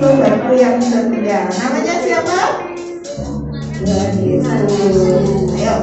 sobatku yang setia. Namanya siapa? Ya, Yesus. Ayo,